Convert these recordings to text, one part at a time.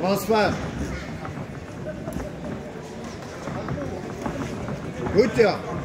Transfer. Gut.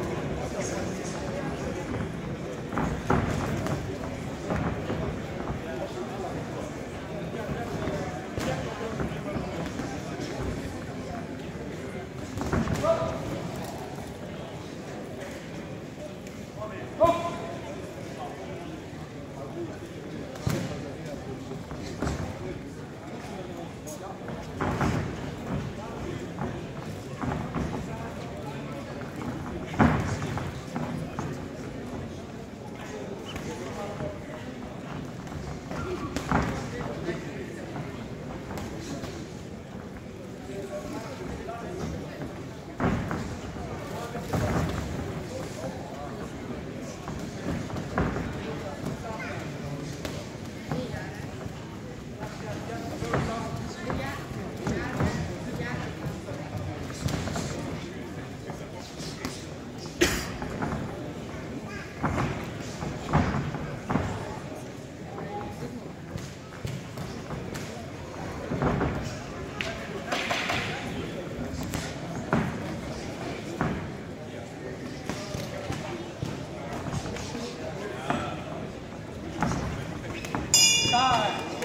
Star.